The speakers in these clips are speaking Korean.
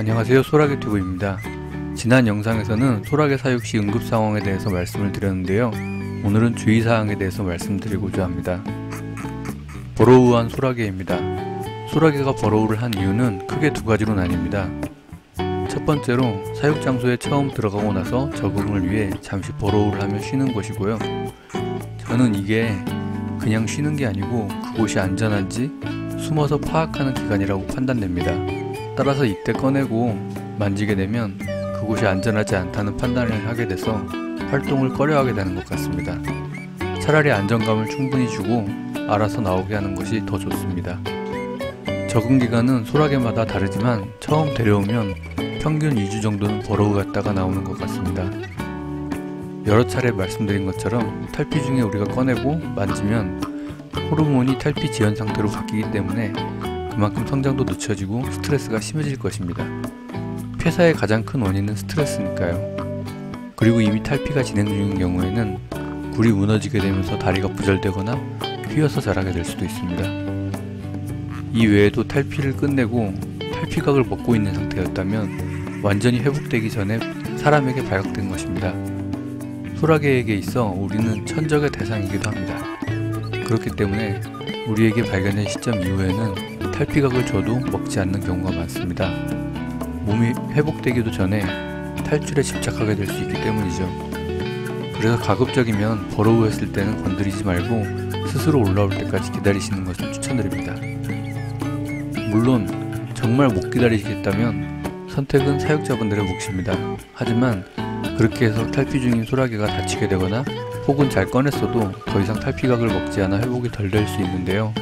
안녕하세요 소라게튜브입니다. 지난 영상에서는 소라게 사육 시 응급 상황에 대해서 말씀을 드렸는데요. 오늘은 주의사항에 대해서 말씀드리고자 합니다. burrow한 소라게입니다. 소라게가 burrow를 한 이유는 크게 두 가지로 나뉩니다. 첫 번째로 사육 장소에 처음 들어가고 나서 적응을 위해 잠시 burrow를 하며 쉬는 것이고요. 저는 이게 그냥 쉬는 게 아니고 그곳이 안전한지 숨어서 파악하는 기간이라고 판단됩니다. 따라서 이때 꺼내고 만지게 되면 그곳이 안전하지 않다는 판단을 하게 돼서 활동을 꺼려하게 되는 것 같습니다. 차라리 안정감을 충분히 주고 알아서 나오게 하는 것이 더 좋습니다. 적응 기간은 소라게마다 다르지만 처음 데려오면 평균 2주 정도는 버러우 갔다가 나오는 것 같습니다. 여러 차례 말씀드린 것처럼 탈피 중에 우리가 꺼내고 만지면 호르몬이 탈피 지연 상태로 바뀌기 때문에 그만큼 성장도 늦춰지고 스트레스가 심해질 것입니다. 폐사의 가장 큰 원인은 스트레스니까요. 그리고 이미 탈피가 진행 중인 경우에는 굴이 무너지게 되면서 다리가 부절되거나 휘어서 자라게 될 수도 있습니다. 이 외에도 탈피를 끝내고 탈피각을 먹고 있는 상태였다면 완전히 회복되기 전에 사람에게 발각된 것입니다. 소라게에게 있어 우리는 천적의 대상이기도 합니다. 그렇기 때문에 우리에게 발견된 시점 이후에는 탈피각을 줘도 먹지 않는 경우가 많습니다. 몸이 회복되기도 전에 탈출에 집착하게 될 수 있기 때문이죠. 그래서 가급적이면 버러우했을 때는 건드리지 말고 스스로 올라올 때까지 기다리시는 것을 추천드립니다. 물론 정말 못 기다리시겠다면 선택은 사육자분들의 몫입니다. 하지만 그렇게 해서 탈피 중인 소라게가 다치게 되거나 혹은 잘 꺼냈어도 더 이상 탈피각을 먹지 않아 회복이 덜 될 수 있는데요.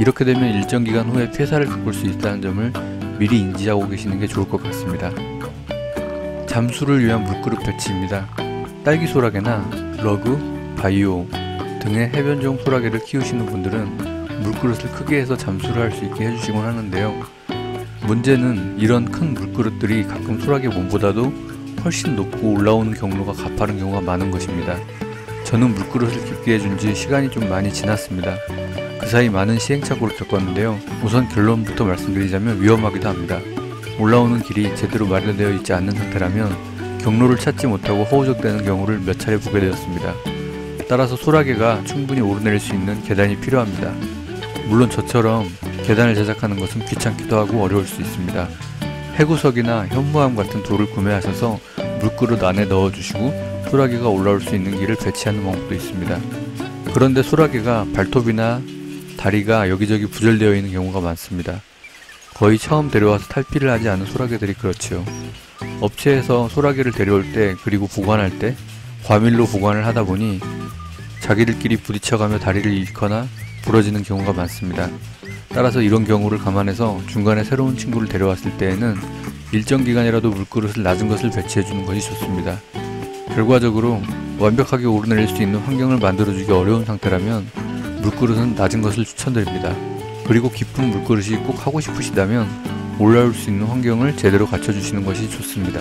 이렇게 되면 일정 기간 후에 폐사를 겪을 수 있다는 점을 미리 인지하고 계시는 게 좋을 것 같습니다. 잠수를 위한 물그릇 배치입니다. 딸기 소라게나 러그, 바이오 등의 해변종 소라게를 키우시는 분들은 물그릇을 크게 해서 잠수를 할 수 있게 해주시곤 하는데요. 문제는 이런 큰 물그릇들이 가끔 소라게 몸보다도 훨씬 높고 올라오는 경로가 가파른 경우가 많은 것입니다. 저는 물그릇을 깊게 해준 지 시간이 좀 많이 지났습니다. 그 사이 많은 시행착오를 겪었는데요. 우선 결론부터 말씀드리자면 위험하기도 합니다. 올라오는 길이 제대로 마련되어 있지 않는 상태라면 경로를 찾지 못하고 허우적대는 경우를 몇 차례 보게 되었습니다. 따라서 소라게가 충분히 오르내릴 수 있는 계단이 필요합니다. 물론 저처럼 계단을 제작하는 것은 귀찮기도 하고 어려울 수 있습니다. 해구석이나 현무암 같은 돌을 구매하셔서 물그릇 안에 넣어주시고 소라게가 올라올 수 있는 길을 배치하는 방법도 있습니다. 그런데 소라게가 발톱이나 다리가 여기저기 부절되어 있는 경우가 많습니다. 거의 처음 데려와서 탈피를 하지 않은 소라게들이 그렇지요. 업체에서 소라게를 데려올 때 그리고 보관할 때 과밀로 보관을 하다 보니 자기들끼리 부딪혀가며 다리를 잃거나 부러지는 경우가 많습니다. 따라서 이런 경우를 감안해서 중간에 새로운 친구를 데려왔을 때에는 일정 기간이라도 물그릇을 낮은 것을 배치해 주는 것이 좋습니다. 결과적으로 완벽하게 오르내릴 수 있는 환경을 만들어주기 어려운 상태라면 물그릇은 낮은 것을 추천드립니다. 그리고 깊은 물그릇이 꼭 하고 싶으시다면 올라올 수 있는 환경을 제대로 갖춰주시는 것이 좋습니다.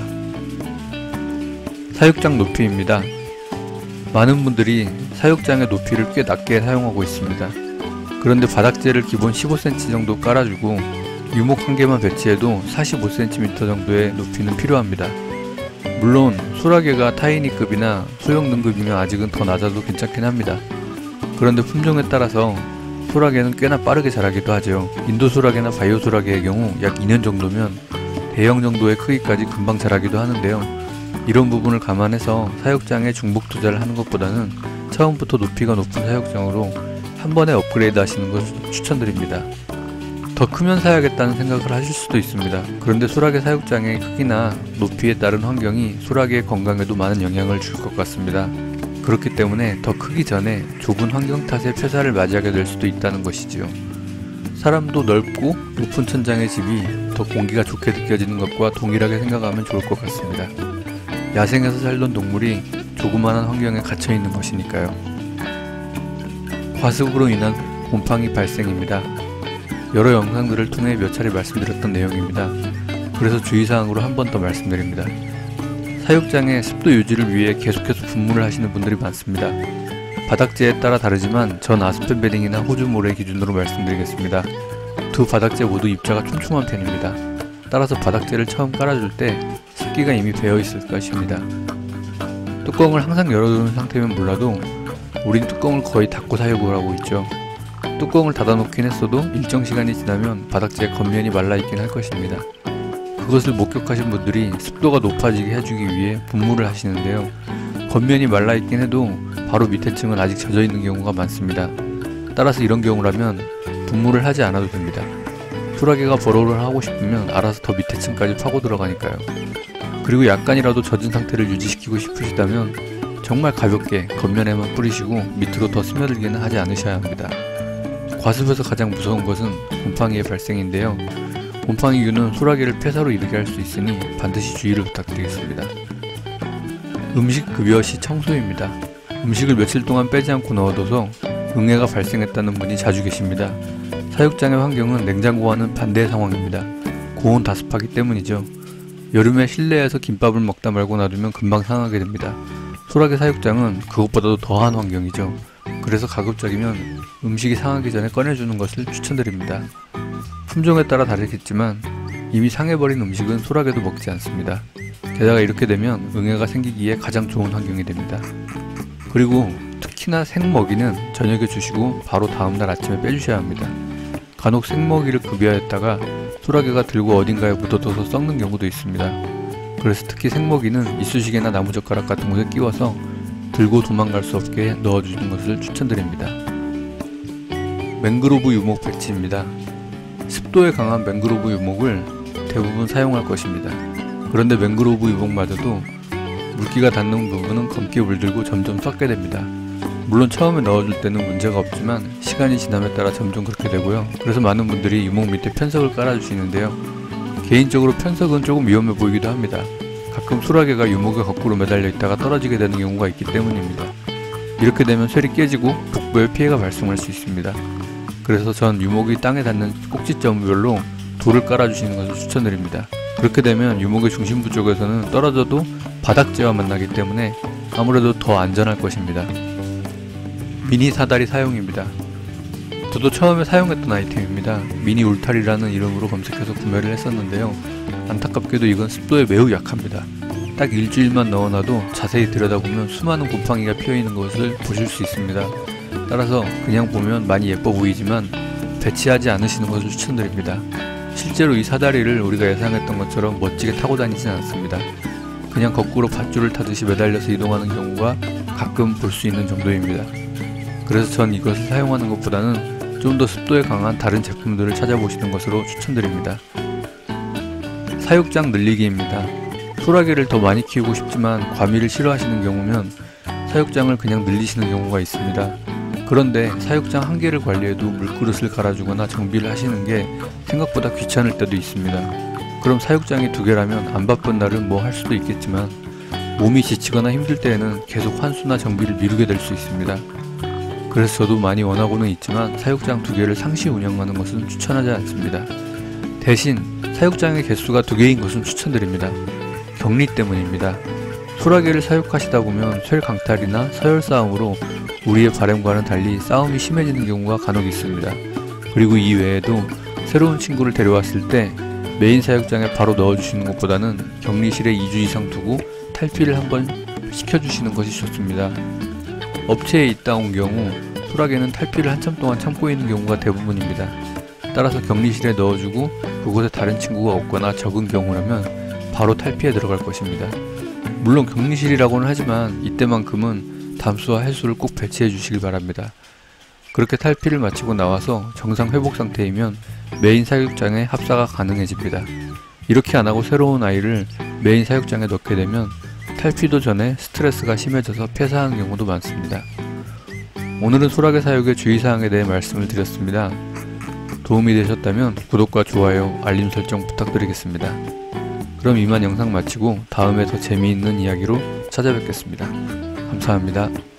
사육장 높이입니다. 많은 분들이 사육장의 높이를 꽤 낮게 사용하고 있습니다. 그런데 바닥재를 기본 15cm 정도 깔아주고 유목 한 개만 배치해도 45cm 정도의 높이는 필요합니다. 물론 소라게가 타이니급이나 소형 등급이면 아직은 더 낮아도 괜찮긴 합니다. 그런데 품종에 따라서 소라게는 꽤나 빠르게 자라기도 하죠. 인도 소라게나 바이오 소라게의 경우 약 2년 정도면 대형 정도의 크기까지 금방 자라기도 하는데요. 이런 부분을 감안해서 사육장에 중복 투자를 하는 것보다는 처음부터 높이가 높은 사육장으로 한 번에 업그레이드 하시는 것을 추천드립니다. 더 크면 사야겠다는 생각을 하실 수도 있습니다. 그런데 소라게 사육장의 크기나 높이에 따른 환경이 소라게의 건강에도 많은 영향을 줄 것 같습니다. 그렇기 때문에 더 크기 전에 좁은 환경 탓에 폐사를 맞이하게 될 수도 있다는 것이지요. 사람도 넓고 높은 천장의 집이 더 공기가 좋게 느껴지는 것과 동일하게 생각하면 좋을 것 같습니다. 야생에서 살던 동물이 조그마한 환경에 갇혀 있는 것이니까요. 과습으로 인한 곰팡이 발생입니다. 여러 영상들을 통해 몇 차례 말씀드렸던 내용입니다. 그래서 주의사항으로 한 번 더 말씀드립니다. 사육장의 습도 유지를 위해 계속해서 분무를 하시는 분들이 많습니다. 바닥재에 따라 다르지만 전 아스펜 베딩이나 호주 모래 기준으로 말씀드리겠습니다. 두 바닥재 모두 입자가 촘촘한 편입니다. 따라서 바닥재를 처음 깔아줄 때 습기가 이미 배어 있을 것입니다. 뚜껑을 항상 열어두는 상태면 몰라도 우린 뚜껑을 거의 닫고 사용을 하고 있죠. 뚜껑을 닫아놓긴 했어도 일정 시간이 지나면 바닥재 겉면이 말라있긴 할 것입니다. 그것을 목격하신 분들이 습도가 높아지게 해주기 위해 분무를 하시는데요. 겉면이 말라있긴 해도 바로 밑에 층은 아직 젖어있는 경우가 많습니다. 따라서 이런 경우라면 분무를 하지 않아도 됩니다. 소라게가 버로를 하고 싶으면 알아서 더 밑에 층까지 파고 들어가니까요. 그리고 약간이라도 젖은 상태를 유지시키고 싶으시다면 정말 가볍게 겉면에만 뿌리시고 밑으로 더 스며들기는 하지 않으셔야 합니다. 과습에서 가장 무서운 것은 곰팡이의 발생인데요. 곰팡이균은 소라게를 폐사로 이르게 할 수 있으니 반드시 주의를 부탁드리겠습니다. 음식 급여 시 청소입니다. 음식을 며칠 동안 빼지 않고 넣어둬서 응애가 발생했다는 분이 자주 계십니다. 사육장의 환경은 냉장고와는 반대의 상황입니다. 고온 다습하기 때문이죠. 여름에 실내에서 김밥을 먹다 말고 놔두면 금방 상하게 됩니다. 소라게 사육장은 그것보다도 더한 환경이죠. 그래서 가급적이면 음식이 상하기 전에 꺼내주는 것을 추천드립니다. 품종에 따라 다르겠지만 이미 상해버린 음식은 소라게도 먹지 않습니다. 게다가 이렇게 되면 응애가 생기기에 가장 좋은 환경이 됩니다. 그리고 특히나 생먹이는 저녁에 주시고 바로 다음날 아침에 빼주셔야 합니다. 간혹 생먹이를 급여했다가 소라게가 들고 어딘가에 묻어둬서 썩는 경우도 있습니다. 그래서 특히 생먹이는 이쑤시개나 나무젓가락 같은 곳에 끼워서 들고 도망갈 수 없게 넣어주는 것을 추천드립니다. 맹그로브 유목 배치입니다. 습도에 강한 맹그로브 유목을 대부분 사용할 것입니다. 그런데 맹그로브 유목마저도 물기가 닿는 부분은 검게 물들고 점점 썩게 됩니다. 물론 처음에 넣어줄 때는 문제가 없지만 시간이 지남에 따라 점점 그렇게 되고요. 그래서 많은 분들이 유목 밑에 편석을 깔아주시는데요. 개인적으로 편석은 조금 위험해 보이기도 합니다. 가끔 소라게가 유목에 거꾸로 매달려 있다가 떨어지게 되는 경우가 있기 때문입니다. 이렇게 되면 쇠리 깨지고 복부에 피해가 발생할 수 있습니다. 그래서 전 유목이 땅에 닿는 꼭지점별로 돌을 깔아주시는 것을 추천드립니다. 그렇게 되면 유목의 중심부 쪽에서는 떨어져도 바닥재와 만나기 때문에 아무래도 더 안전할 것입니다. 미니 사다리 사용입니다. 저도 처음에 사용했던 아이템입니다. 미니 울타리라는 이름으로 검색해서 구매를 했었는데요. 안타깝게도 이건 습도에 매우 약합니다. 딱 일주일만 넣어놔도 자세히 들여다보면 수많은 곰팡이가 피어있는 것을 보실 수 있습니다. 따라서 그냥 보면 많이 예뻐 보이지만 배치하지 않으시는 것을 추천드립니다. 실제로 이 사다리를 우리가 예상했던 것처럼 멋지게 타고 다니진 않습니다. 그냥 거꾸로 밧줄을 타듯이 매달려서 이동하는 경우가 가끔 볼 수 있는 정도입니다. 그래서 전 이것을 사용하는 것보다는 좀 더 습도에 강한 다른 제품들을 찾아보시는 것으로 추천드립니다. 사육장 늘리기입니다. 소라게를 더 많이 키우고 싶지만 과미를 싫어하시는 경우면 사육장을 그냥 늘리시는 경우가 있습니다. 그런데 사육장 한 개를 관리해도 물그릇을 갈아주거나 정비를 하시는 게 생각보다 귀찮을 때도 있습니다. 그럼 사육장이 두 개라면 안 바쁜 날은 뭐 할 수도 있겠지만 몸이 지치거나 힘들 때에는 계속 환수나 정비를 미루게 될 수 있습니다. 그래서 저도 많이 원하고는 있지만 사육장 두 개를 상시 운영하는 것은 추천하지 않습니다. 대신 사육장의 개수가 두 개인 것은 추천드립니다. 격리 때문입니다. 소라게를 사육하시다 보면 쇠 강탈이나 서열 싸움으로 우리의 바램과는 달리 싸움이 심해지는 경우가 간혹 있습니다. 그리고 이 외에도 새로운 친구를 데려왔을 때 메인 사육장에 바로 넣어주시는 것보다는 격리실에 2주 이상 두고 탈피를 한번 시켜주시는 것이 좋습니다. 업체에 있다 온 경우 소라게는 탈피를 한참 동안 참고 있는 경우가 대부분입니다. 따라서 격리실에 넣어주고 그곳에 다른 친구가 없거나 적은 경우라면 바로 탈피에 들어갈 것입니다. 물론 격리실이라고는 하지만 이때만큼은 담수와 해수를 꼭 배치해 주시길 바랍니다. 그렇게 탈피를 마치고 나와서 정상 회복 상태이면 메인 사육장에 합사가 가능해집니다. 이렇게 안하고 새로운 아이를 메인 사육장에 넣게 되면 탈피도 전에 스트레스가 심해져서 폐사하는 경우도 많습니다. 오늘은 소라게 사육의 주의사항에 대해 말씀을 드렸습니다. 도움이 되셨다면 구독과 좋아요, 알림 설정 부탁드리겠습니다. 그럼 이만 영상 마치고 다음에 더 재미있는 이야기로 찾아뵙겠습니다. 감사합니다.